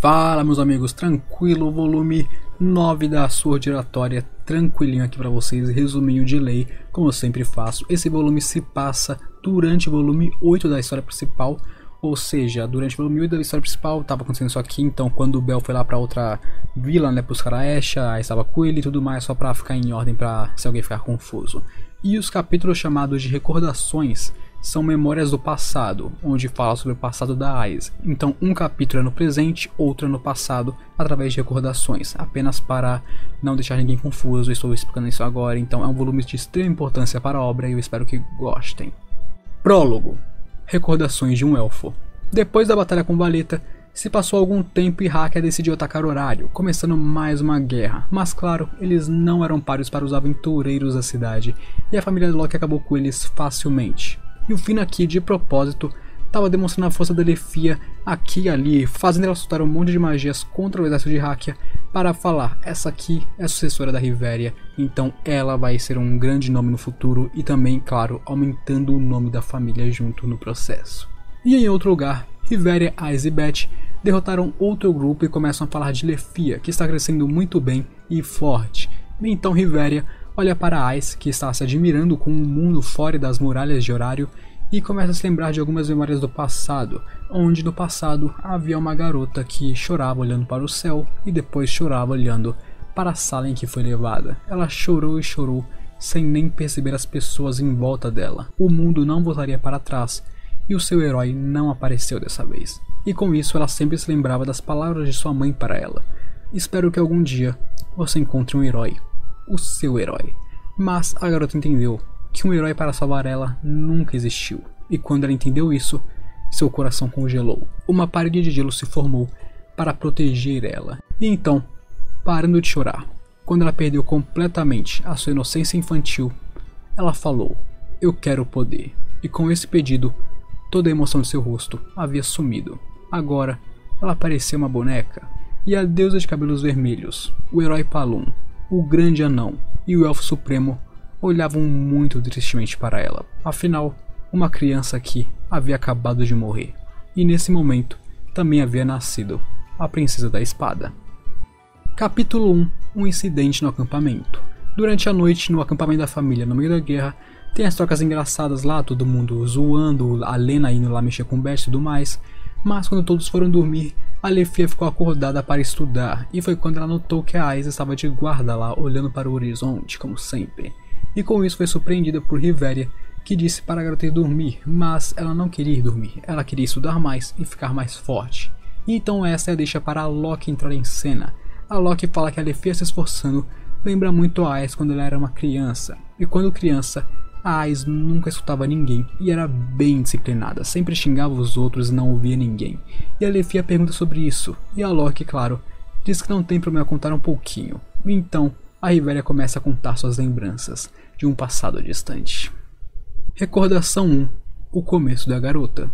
Fala meus amigos, tranquilo, volume 9 da sua giratória, tranquilinho aqui para vocês, resuminho de lei, como eu sempre faço. Esse volume se passa durante o volume 8 da história principal, ou seja, durante o volume 8 da história principal estava acontecendo isso aqui, então quando o Bel foi lá para outra vila, né, buscar a Esha, aí estava com ele e tudo mais, só para ficar em ordem para se alguém ficar confuso. E os capítulos chamados de recordações são memórias do passado, onde fala sobre o passado da Ais. Então, um capítulo é no presente, outro é no passado, através de recordações, apenas para não deixar ninguém confuso. Estou explicando isso agora, então é um volume de extrema importância para a obra e eu espero que gostem. Prólogo: Recordações de um elfo. Depois da batalha com Valeta, se passou algum tempo e Hacker decidiu atacar Horário, começando mais uma guerra. Mas claro, eles não eram páreos para os aventureiros da cidade, e a família Loki acabou com eles facilmente. E o Finn aqui, de propósito, estava demonstrando a força da Lefia aqui e ali, fazendo ela soltar um monte de magias contra o exército de Hakia para falar, essa aqui é a sucessora da Riveria, então ela vai ser um grande nome no futuro e também, claro, aumentando o nome da família junto no processo. E em outro lugar, Riveria, Ice e Beth derrotaram outro grupo e começam a falar de Lefia, que está crescendo muito bem e forte. Então Riveria olha para Ice, que está se admirando com o um mundo fora das muralhas de horário, e começa a se lembrar de algumas memórias do passado, onde no passado havia uma garota que chorava olhando para o céu e depois chorava olhando para a sala em que foi levada. Ela chorou e chorou sem nem perceber as pessoas em volta dela. O mundo não voltaria para trás e o seu herói não apareceu dessa vez. E com isso ela sempre se lembrava das palavras de sua mãe para ela. Espero que algum dia você encontre um herói o seu herói. Mas a garota entendeu que um herói para salvar ela nunca existiu, e quando ela entendeu isso, seu coração congelou. Uma parede de gelo se formou para proteger ela. E então, parando de chorar, quando ela perdeu completamente a sua inocência infantil, ela falou: Eu quero poder. E com esse pedido, toda a emoção de seu rosto havia sumido. Agora, ela parecia uma boneca. E a deusa de cabelos vermelhos, o herói Palum, o grande anão e o elfo supremo olhavam muito tristemente para ela. Afinal, uma criança que havia acabado de morrer. E nesse momento também havia nascido a princesa da espada. Capítulo 1 Um incidente no acampamento. Durante a noite, no acampamento da família no meio da guerra, tem as trocas engraçadas lá, todo mundo zoando, a Lena indo lá mexer com o Best e tudo mais. Mas quando todos foram dormir, a Lefia ficou acordada para estudar, e foi quando ela notou que a Ais estava de guarda lá, olhando para o horizonte, como sempre. E com isso foi surpreendida por Riveria, que disse para a garota ir dormir, mas ela não queria ir dormir, ela queria estudar mais e ficar mais forte. Então essa é deixa para a Loki entrar em cena. A Loki fala que a Lefia se esforçando lembra muito a Ais quando ela era uma criança, e quando criança a Ais nunca escutava ninguém e era bem disciplinada, sempre xingava os outros e não ouvia ninguém. E a Lefia pergunta sobre isso, e a Loki, claro, diz que não tem problema contar um pouquinho. Então, a Rivéria começa a contar suas lembranças de um passado distante. Recordação 1 O começo da garota.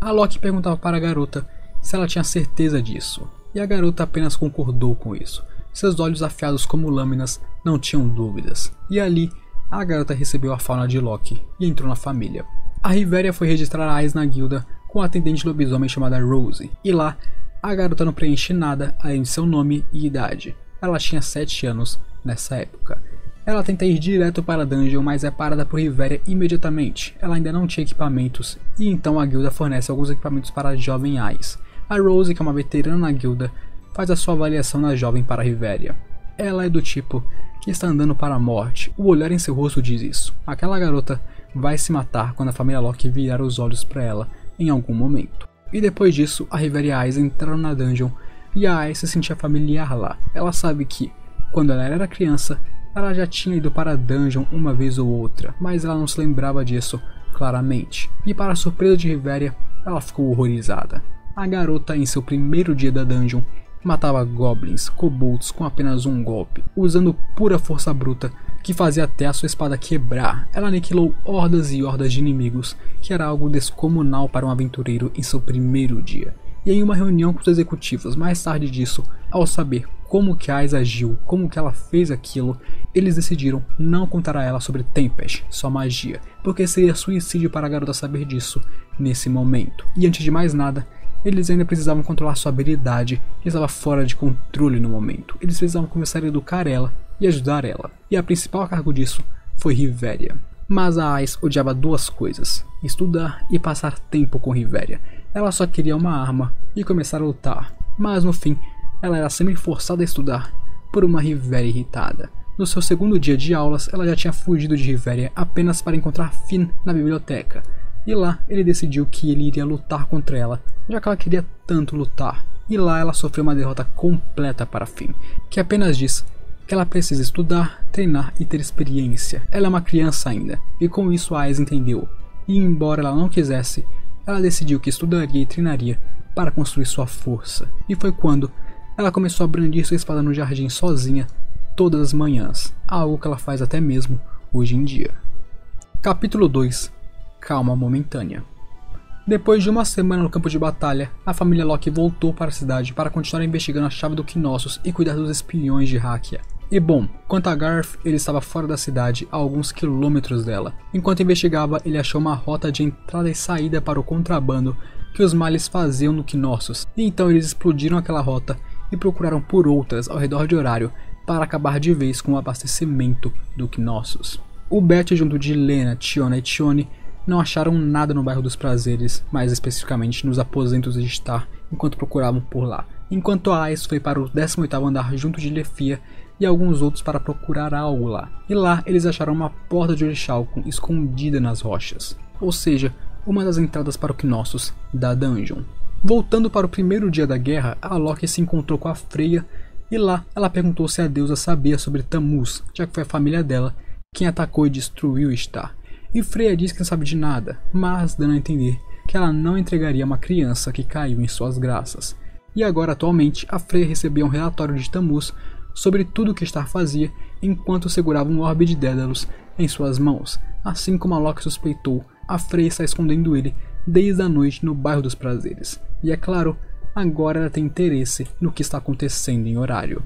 A Loki perguntava para a garota se ela tinha certeza disso, e a garota apenas concordou com isso. Seus olhos afiados como lâminas não tinham dúvidas, e ali a garota recebeu a fauna de Loki e entrou na família. A Riveria foi registrar a Ais na guilda com a atendente lobisomem chamada Rose, e lá a garota não preenche nada além de seu nome e idade. Ela tinha 7 anos nessa época. Ela tenta ir direto para a dungeon, mas é parada por Riveria imediatamente. Ela ainda não tinha equipamentos, e então a guilda fornece alguns equipamentos para a jovem Ais. A Rose, que é uma veterana na guilda, faz a sua avaliação na jovem para Riveria. Ela é do tipo que está andando para a morte. O olhar em seu rosto diz isso. Aquela garota vai se matar quando a família Loki virar os olhos para ela em algum momento. E depois disso, a River e a Ice entraram na dungeon e a Ice se sentia familiar lá. Ela sabe que, quando ela era criança, ela já tinha ido para a dungeon uma vez ou outra, mas ela não se lembrava disso claramente. E para surpresa de Riveria, ela ficou horrorizada. A garota, em seu primeiro dia da dungeon, matava goblins, kobolds com apenas um golpe, usando pura força bruta que fazia até a sua espada quebrar. Ela aniquilou hordas e hordas de inimigos, que era algo descomunal para um aventureiro em seu primeiro dia. E em uma reunião com os executivos mais tarde disso, ao saber como que Ais agiu, como que ela fez aquilo, eles decidiram não contar a ela sobre Tempest, sua magia, porque seria suicídio para a garota saber disso nesse momento. E antes de mais nada, eles ainda precisavam controlar sua habilidade, que estava fora de controle no momento. Eles precisavam começar a educar ela e ajudar ela. E a principal a cargo disso foi Riveria. Mas a Ice odiava duas coisas: estudar e passar tempo com Riveria. Ela só queria uma arma e começar a lutar, mas no fim, ela era sempre forçada a estudar por uma Riveria irritada. No seu segundo dia de aulas, ela já tinha fugido de Riveria apenas para encontrar Finn na biblioteca. E lá ele decidiu que ele iria lutar contra ela, já que ela queria tanto lutar. E lá ela sofreu uma derrota completa para Finn, que apenas diz ela precisa estudar, treinar e ter experiência. Ela é uma criança ainda, e com isso a Ais entendeu. E embora ela não quisesse, ela decidiu que estudaria e treinaria para construir sua força. E foi quando ela começou a brandir sua espada no jardim sozinha todas as manhãs, algo que ela faz até mesmo hoje em dia. Capítulo 2 Calma momentânea. Depois de uma semana no campo de batalha, a família Locke voltou para a cidade para continuar investigando a chave do Knossos e cuidar dos espiões de Hakia. E bom, quanto a Garth, ele estava fora da cidade, a alguns quilômetros dela. Enquanto investigava, ele achou uma rota de entrada e saída para o contrabando que os males faziam no Knossos. E então eles explodiram aquela rota e procuraram por outras ao redor de horário para acabar de vez com o abastecimento do Knossos. O Beth junto de Lena, Tiona e Tione não acharam nada no bairro dos Prazeres, mais especificamente nos aposentos de estar, enquanto procuravam por lá. Enquanto a Ice foi para o 18º andar junto de Lefia e alguns outros para procurar algo lá. E lá eles acharam uma porta de Orichalcon escondida nas rochas, ou seja, uma das entradas para o Knossos da dungeon. Voltando para o primeiro dia da guerra, a Loki se encontrou com a Freya e lá ela perguntou se a deusa sabia sobre Tammuz, já que foi a família dela quem atacou e destruiu Star. E Freya diz que não sabe de nada, mas dando a entender que ela não entregaria uma criança que caiu em suas graças. E agora, atualmente, a Freya recebeu um relatório de Tammuz sobre tudo o que Star fazia enquanto segurava um orbe de Dédalus em suas mãos. Assim como a Loki suspeitou, a Freya está escondendo ele desde a noite no bairro dos prazeres. E é claro, agora ela tem interesse no que está acontecendo em horário.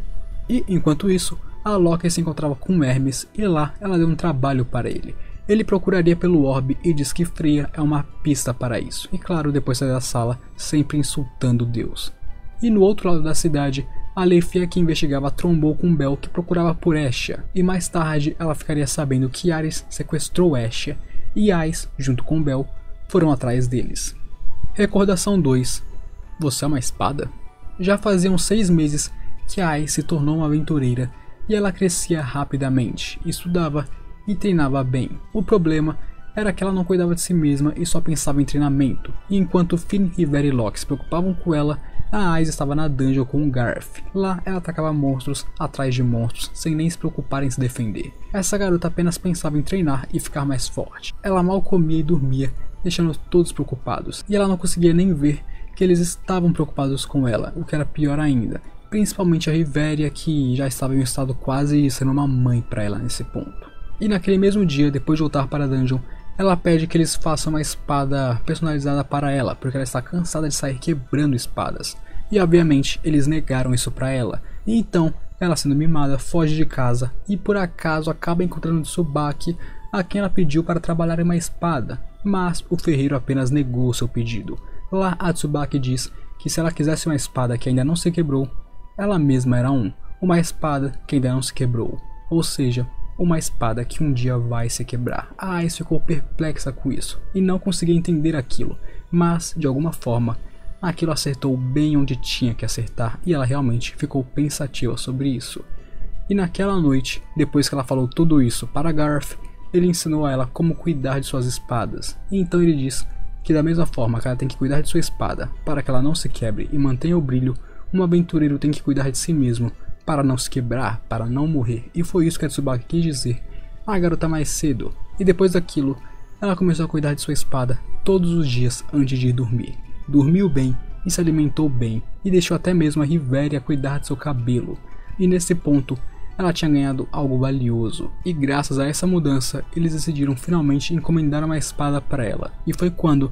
E enquanto isso, a Loki se encontrava com Hermes e lá ela deu um trabalho para ele. Ele procuraria pelo orbe e diz que Freya é uma pista para isso. E claro, depois sai da sala, sempre insultando Deus. E no outro lado da cidade, a Leifia que investigava trombou com Bel que procurava por Esha, e mais tarde ela ficaria sabendo que Ares sequestrou Esha, e Ais, junto com Bel, foram atrás deles. Recordação 2 Você é uma espada? Já faziam seis meses que Ais se tornou uma aventureira e ela crescia rapidamente, estudava e treinava bem. O problema era que ela não cuidava de si mesma e só pensava em treinamento, e enquanto Finn e Verilok se preocupavam com ela, a Ais estava na dungeon com o Garth. Lá ela atacava monstros atrás de monstros, sem nem se preocupar em se defender. Essa garota apenas pensava em treinar e ficar mais forte. Ela mal comia e dormia, deixando todos preocupados, e ela não conseguia nem ver que eles estavam preocupados com ela, o que era pior ainda. Principalmente a Riveria, que já estava em um estado quase sendo uma mãe para ela nesse ponto. E naquele mesmo dia, depois de voltar para a dungeon, ela pede que eles façam uma espada personalizada para ela, porque ela está cansada de sair quebrando espadas. E obviamente eles negaram isso para ela. E então, ela sendo mimada, foge de casa e por acaso acaba encontrando Tsubaki, a quem ela pediu para trabalhar em uma espada. Mas o ferreiro apenas negou seu pedido. Lá a Tsubaki diz que se ela quisesse uma espada que ainda não se quebrou, ela mesma era um, uma espada que ainda não se quebrou. Ou seja, uma espada que um dia vai se quebrar. A Ice ficou perplexa com isso e não conseguia entender aquilo, mas de alguma forma aquilo acertou bem onde tinha que acertar e ela realmente ficou pensativa sobre isso. E naquela noite, depois que ela falou tudo isso para Garth, ele ensinou a ela como cuidar de suas espadas. E então ele diz que da mesma forma que ela tem que cuidar de sua espada para que ela não se quebre e mantenha o brilho, um aventureiro tem que cuidar de si mesmo para não se quebrar, para não morrer. E foi isso que a Tsubaki quis dizer à garota mais cedo. E depois daquilo, ela começou a cuidar de sua espada todos os dias antes de ir dormir. Dormiu bem e se alimentou bem, e deixou até mesmo a Riveria cuidar de seu cabelo. E nesse ponto, ela tinha ganhado algo valioso, e graças a essa mudança, eles decidiram finalmente encomendar uma espada para ela. E foi quando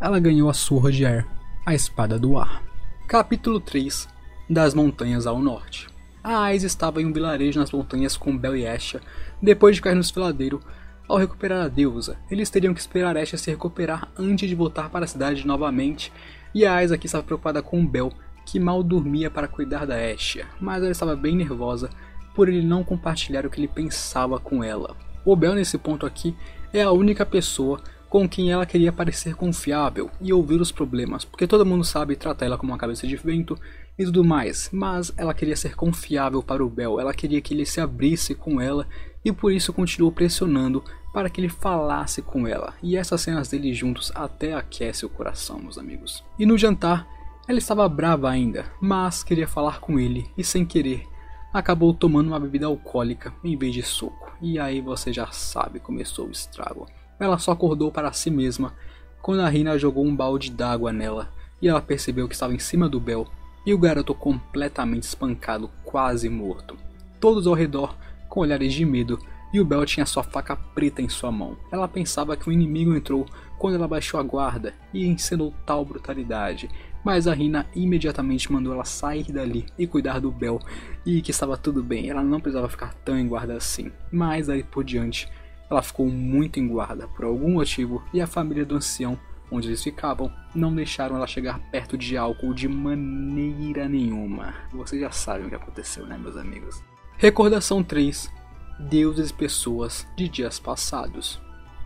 ela ganhou a Surra de Ar, a Espada do Ar. Capítulo 3 Das Montanhas ao Norte a Ais estava em um vilarejo nas montanhas com Bel e Esha, depois de cair no desfiladeiro ao recuperar a deusa. Eles teriam que esperar Esha se recuperar antes de voltar para a cidade novamente, E a Ais aqui estava preocupada com Bel, que mal dormia para cuidar da Asha, mas ela estava bem nervosa por ele não compartilhar o que ele pensava com ela. O Bel nesse ponto aqui é a única pessoa com quem ela queria parecer confiável e ouvir os problemas, porque todo mundo sabe tratar ela como uma cabeça de vento e tudo mais, mas ela queria ser confiável para o Bel, ela queria que ele se abrisse com ela e por isso continuou pressionando para que ele falasse com ela. E essas cenas deles juntos até aquecem o coração, meus amigos. E no jantar, ela estava brava ainda, mas queria falar com ele e sem querer acabou tomando uma bebida alcoólica em vez de suco. E aí você já sabe, começou o estrago. Ela só acordou para si mesma quando a Rina jogou um balde d'água nela e ela percebeu que estava em cima do Bel e o garoto completamente espancado, quase morto. Todos ao redor com olhares de medo e o Bel tinha sua faca preta em sua mão. Ela pensava que o inimigo entrou quando ela baixou a guarda e encenou tal brutalidade, mas a Rina imediatamente mandou ela sair dali e cuidar do Bel e que estava tudo bem, ela não precisava ficar tão em guarda assim. Mas aí por diante, ela ficou muito em guarda por algum motivo e a família do ancião, onde eles ficavam, não deixaram ela chegar perto de álcool de maneira nenhuma. Vocês já sabem o que aconteceu, né, meus amigos? Recordação 3: Deuses e pessoas de dias passados.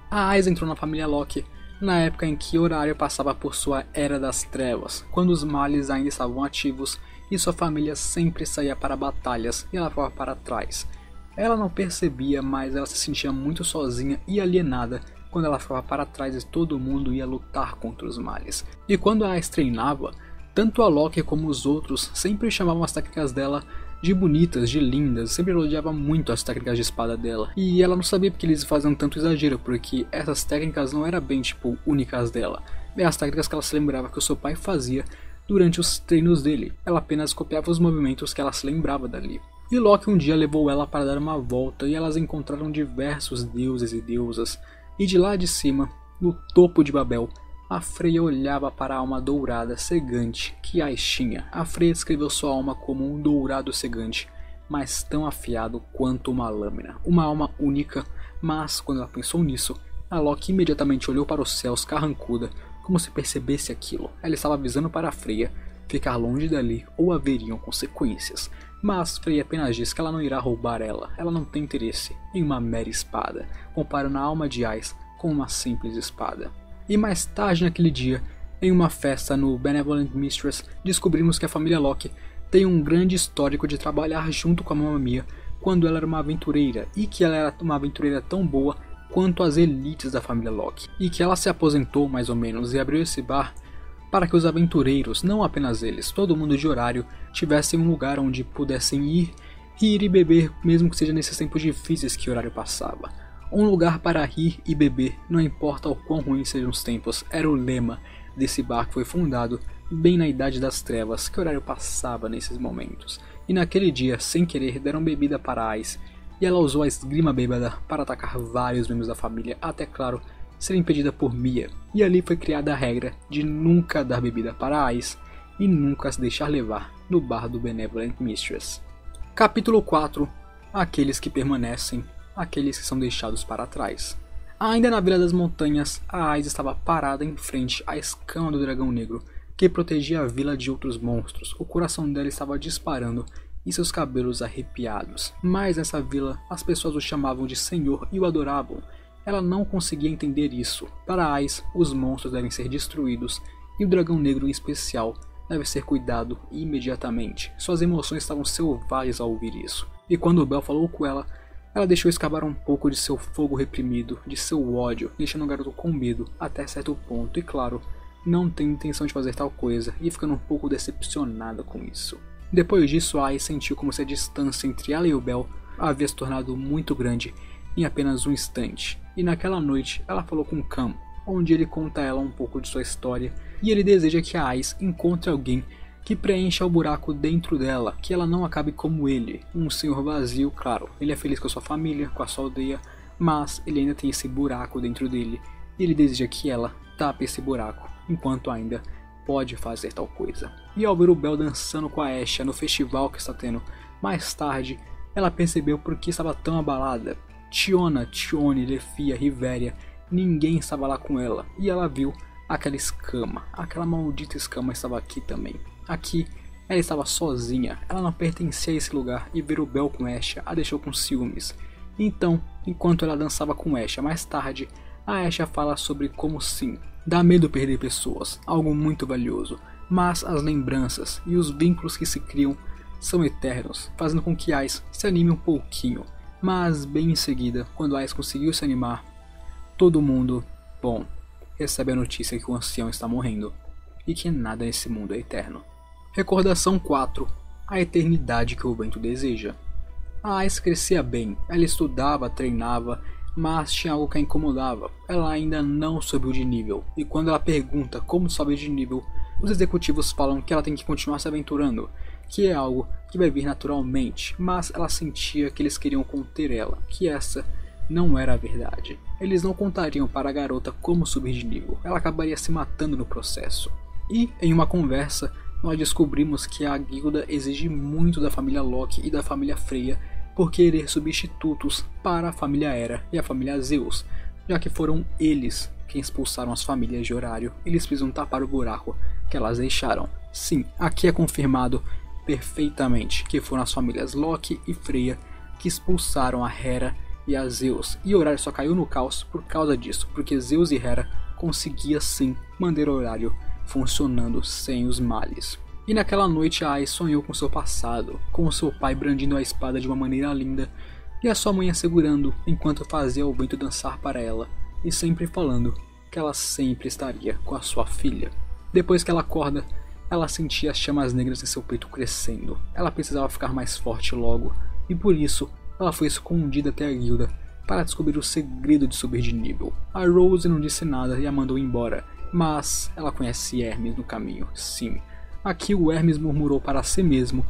A Ais entrou na família Locke na época em que Horário passava por sua Era das Trevas, quando os males ainda estavam ativos e sua família sempre saía para batalhas e ela ficava para trás, ela não percebia, mas ela se sentia muito sozinha e alienada quando ela ficava para trás e todo mundo ia lutar contra os males. E quando a Ais treinava, tanto a Loki como os outros sempre chamavam as técnicas dela de bonitas, de lindas, sempre elogiava muito as técnicas de espada dela. E ela não sabia porque eles faziam tanto exagero, porque essas técnicas não eram bem tipo únicas dela. É as técnicas que ela se lembrava que o seu pai fazia durante os treinos dele. Ela apenas copiava os movimentos que ela se lembrava dali. E Loki um dia levou ela para dar uma volta e elas encontraram diversos deuses e deusas. E de lá de cima, no topo de Babel, a Freya olhava para a alma dourada cegante que Ais tinha. A Freya descreveu sua alma como um dourado cegante, mas tão afiado quanto uma lâmina. Uma alma única, mas quando ela pensou nisso, a Loki imediatamente olhou para os céus carrancuda, como se percebesse aquilo. Ela estava avisando para a Freya ficar longe dali ou haveriam consequências. Mas Frey apenas diz que ela não irá roubar ela, ela não tem interesse em uma mera espada, comparando a alma de Ais com uma simples espada. E mais tarde naquele dia, em uma festa no Benevolent Mistress, descobrimos que a família Locke tem um grande histórico de trabalhar junto com a Mamma Mia quando ela era uma aventureira e que ela era uma aventureira tão boa quanto as elites da família Locke. E que ela se aposentou mais ou menos e abriu esse bar para que os aventureiros, não apenas eles, todo mundo de horário, tivessem um lugar onde pudessem ir, rir e beber, mesmo que seja nesses tempos difíceis que o horário passava. Um lugar para rir e beber, não importa o quão ruins sejam os tempos, era o lema desse bar que foi fundado bem na Idade das Trevas que o horário passava nesses momentos. E naquele dia, sem querer, deram bebida para Ais, e ela usou a esgrima bêbada para atacar vários membros da família, até claro, ser impedida por Mia, e ali foi criada a regra de nunca dar bebida para Ais e nunca se deixar levar no bar do Benevolent Mistress. Capítulo 4 Aqueles que permanecem, aqueles que são deixados para trás. Ainda na Vila das Montanhas, a Ais estava parada em frente à escama do dragão negro, que protegia a vila de outros monstros. O coração dela estava disparando e seus cabelos arrepiados. Mas nessa vila, as pessoas o chamavam de Senhor e o adoravam, ela não conseguia entender isso. Para Ais, os monstros devem ser destruídos e o dragão negro em especial deve ser cuidado imediatamente. Suas emoções estavam selvagens ao ouvir isso. E quando Bel falou com ela, ela deixou escapar um pouco de seu fogo reprimido, de seu ódio, deixando o garoto com medo até certo ponto e, claro, não tem intenção de fazer tal coisa e ficando um pouco decepcionada com isso. Depois disso, Ai sentiu como se a distância entre ela e o Bel havia se tornado muito grande em apenas um instante. E naquela noite ela falou com Cam, onde ele conta a ela um pouco de sua história e ele deseja que a Ice encontre alguém que preencha o buraco dentro dela, que ela não acabe como ele, um senhor vazio, claro. Ele é feliz com a sua família, com a sua aldeia, mas ele ainda tem esse buraco dentro dele e ele deseja que ela tape esse buraco, enquanto ainda pode fazer tal coisa. E ao ver o Bel dançando com a Asha no festival que está tendo mais tarde, ela percebeu por que estava tão abalada, Tiona, Tione, Lefia, Riveria, ninguém estava lá com ela, e ela viu aquela escama, aquela maldita escama estava aqui também. Aqui ela estava sozinha, ela não pertencia a esse lugar e ver o Bel com Asha a deixou com ciúmes. Então, enquanto ela dançava com Asha mais tarde, a Asha fala sobre como sim, dá medo perder pessoas, algo muito valioso, mas as lembranças e os vínculos que se criam são eternos, fazendo com que Ice se anime um pouquinho. Mas bem em seguida, quando Ice conseguiu se animar, todo mundo, bom, recebe a notícia que o ancião está morrendo e que nada nesse mundo é eterno. Recordação 4 A eternidade que o vento deseja. A Ice crescia bem, ela estudava, treinava, mas tinha algo que a incomodava. Ela ainda não subiu de nível, e quando ela pergunta como sobe de nível, os executivos falam que ela tem que continuar se aventurando, que é algo que vai vir naturalmente, mas ela sentia que eles queriam conter ela, que essa não era a verdade. Eles não contariam para a garota como subir de nível, ela acabaria se matando no processo. E, em uma conversa, nós descobrimos que a guilda exige muito da família Loki e da família Freya por querer substitutos para a família Hera e a família Zeus, já que foram eles quem expulsaram as famílias de horário, eles precisam tapar o buraco que elas deixaram. Sim, aqui é confirmado perfeitamente que foram as famílias Loki e Freya que expulsaram a Hera e a Zeus. E o horário só caiu no caos por causa disso, porque Zeus e Hera conseguia sim manter o horário funcionando sem os males. E naquela noite a Ai sonhou com seu passado, com seu pai brandindo a espada de uma maneira linda e a sua mãe a segurando enquanto fazia o vento dançar para ela e sempre falando que ela sempre estaria com a sua filha. Depois que ela acorda, ela sentia as chamas negras em seu peito crescendo. Ela precisava ficar mais forte logo, e por isso ela foi escondida até a guilda para descobrir o segredo de subir de nível. A Rose não disse nada e a mandou embora, mas ela conhece Hermes no caminho, sim. Aqui o Hermes murmurou para si mesmo,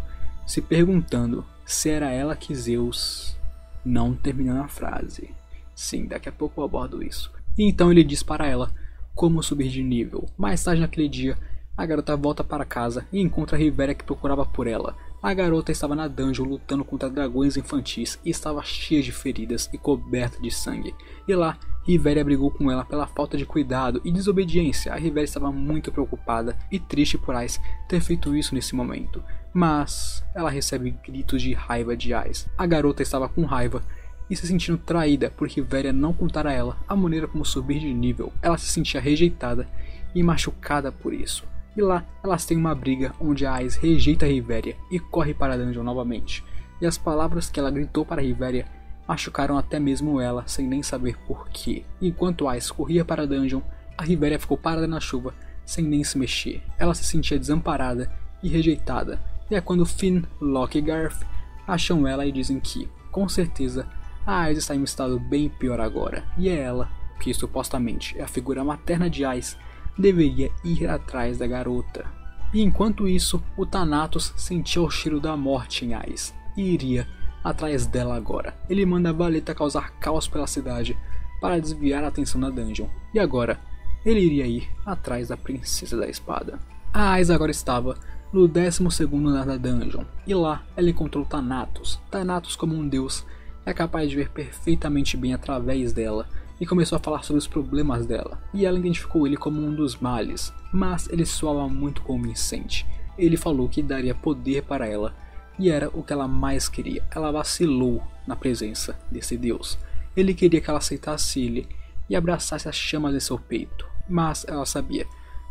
se perguntando se era ela que Zeus. Não terminando a frase. Sim, daqui a pouco eu abordo isso. E então ele diz para ela como subir de nível. Mais tarde naquele dia, a garota volta para casa e encontra a Rivera que procurava por ela. A garota estava na dungeon lutando contra dragões infantis e estava cheia de feridas e coberta de sangue. E lá, Rivera brigou com ela pela falta de cuidado e desobediência. A Rivera estava muito preocupada e triste por Ice ter feito isso nesse momento. Mas ela recebe gritos de raiva de Ice. A garota estava com raiva e se sentindo traída por Riveria não contar a ela a maneira como subir de nível. Ela se sentia rejeitada e machucada por isso. E lá elas têm uma briga onde a Ice rejeita a Riveria e corre para a dungeon novamente. E as palavras que ela gritou para a Riveria machucaram até mesmo ela sem nem saber porquê. Enquanto Ice corria para a dungeon, a Riveria ficou parada na chuva sem nem se mexer. Ela se sentia desamparada e rejeitada. E é quando Finn, Loki e Garth acham ela e dizem que, com certeza, a Ais está em um estado bem pior agora, e é ela, que supostamente é a figura materna de Ais, deveria ir atrás da garota. E enquanto isso, o Thanatos sentia o cheiro da morte em Ais e iria atrás dela agora. Ele manda a Valeta causar caos pela cidade para desviar a atenção da dungeon. E agora, ele iria ir atrás da Princesa da Espada. A Ais agora estava no 12 andar da dungeon, e lá ela encontrou Thanatos. Thanatos como um deus é capaz de ver perfeitamente bem através dela e começou a falar sobre os problemas dela. E ela identificou ele como um dos males, mas ele soava muito convincente. Ele falou que daria poder para ela e era o que ela mais queria. Ela vacilou na presença desse deus. Ele queria que ela aceitasse ele e abraçasse as chamas de seu peito, mas ela sabia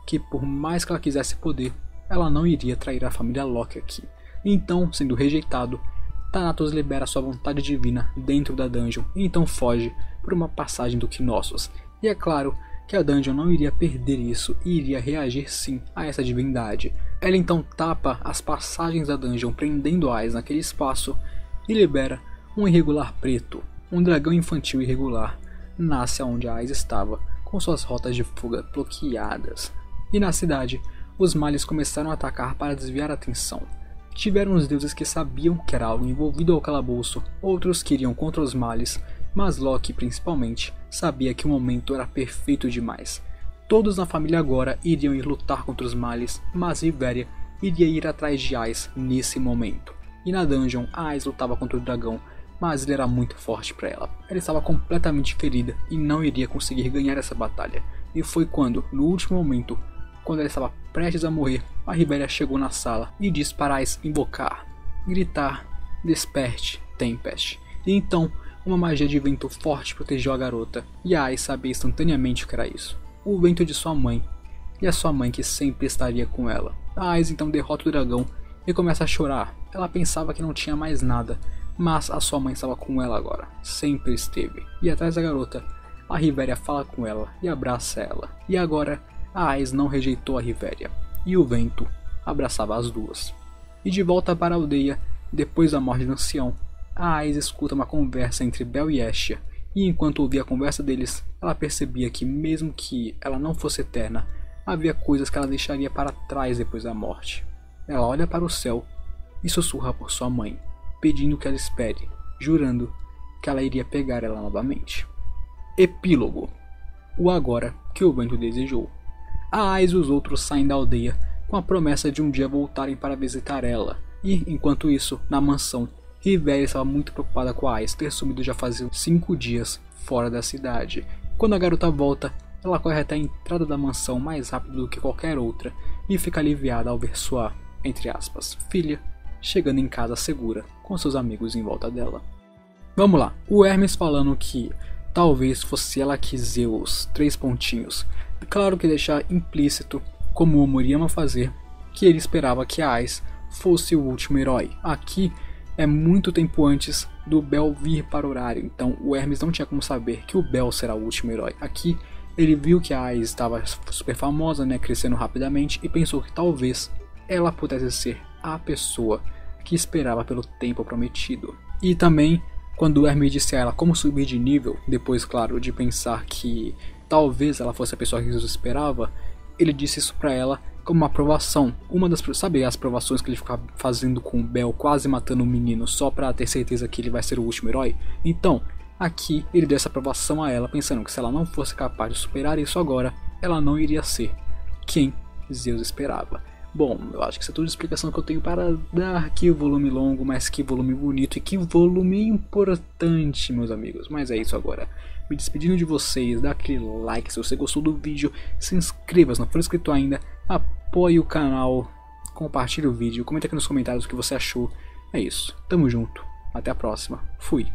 que por mais que ela quisesse poder, ela não iria trair a família Loki aqui. Então, sendo rejeitado, Thanatos libera sua vontade divina dentro da dungeon e então foge por uma passagem do Knossos. E é claro que a dungeon não iria perder isso e iria reagir sim a essa divindade. Ela então tapa as passagens da dungeon prendendo Ais naquele espaço e libera um irregular preto, um dragão infantil irregular, nasce aonde Ais estava, com suas rotas de fuga bloqueadas. E na cidade, os males começaram a atacar para desviar a atenção. Tiveram os deuses que sabiam que era algo envolvido ao calabouço, outros queriam contra os males, mas Loki, principalmente, sabia que o momento era perfeito demais. Todos na família agora iriam ir lutar contra os males, mas Riveria iria ir atrás de Ais nesse momento. E na dungeon, Ais lutava contra o dragão, mas ele era muito forte para ela. Ela estava completamente ferida e não iria conseguir ganhar essa batalha. E foi quando, no último momento, quando ela estava prestes a morrer, a Ribelia chegou na sala e disse para Ais invocar, gritar, desperte, Tempest. E então, uma magia de vento forte protegeu a garota, e a Ais sabia instantaneamente o que era isso. O vento de sua mãe, e a sua mãe que sempre estaria com ela. A Ais então derrota o dragão e começa a chorar. Ela pensava que não tinha mais nada, mas a sua mãe estava com ela agora, sempre esteve. E atrás da garota, a Rivéria fala com ela e abraça ela. E agora, a Ais não rejeitou a Rivéria, e o vento abraçava as duas. E de volta para a aldeia, depois da morte do ancião, Ais escuta uma conversa entre Bel e Estia, e enquanto ouvia a conversa deles, ela percebia que mesmo que ela não fosse eterna, havia coisas que ela deixaria para trás depois da morte. Ela olha para o céu e sussurra por sua mãe, pedindo que ela espere, jurando que ela iria pegar ela novamente. Epílogo O agora que o vento desejou. A Ais e os outros saem da aldeia com a promessa de um dia voltarem para visitar ela, e, enquanto isso, na mansão, Rivéria estava muito preocupada com a ter sumido já fazia cinco dias fora da cidade. Quando a garota volta, ela corre até a entrada da mansão mais rápido do que qualquer outra e fica aliviada ao ver sua, entre aspas, filha chegando em casa segura com seus amigos em volta dela. Vamos lá, o Hermes falando que talvez fosse ela que Zeus, três pontinhos. Claro que deixar implícito, como o Muriyama fazer, que ele esperava que Ais fosse o último herói. Aqui é muito tempo antes do Bel vir para o horário, então o Hermes não tinha como saber que o Bel será o último herói. Aqui ele viu que a Ais estava super famosa, né, crescendo rapidamente e pensou que talvez ela pudesse ser a pessoa que esperava pelo tempo prometido. E também, quando o Hermes disse a ela como subir de nível, depois, claro, de pensar que talvez ela fosse a pessoa que Jesus esperava, ele disse isso para ela como uma aprovação. Uma das, sabe as provações que ele ficava fazendo com o Bel, quase matando o menino só para ter certeza que ele vai ser o último herói? Então, aqui ele deu essa aprovação a ela, pensando que se ela não fosse capaz de superar isso agora, ela não iria ser quem Zeus esperava. Bom, eu acho que essa é toda a explicação que eu tenho para dar. Que volume longo, mas que volume bonito e que volume importante, meus amigos. Mas é isso agora. Me despedindo de vocês, dá aquele like se você gostou do vídeo, se inscreva se não for inscrito ainda, apoie o canal, compartilhe o vídeo, comenta aqui nos comentários o que você achou. É isso, tamo junto, até a próxima, fui.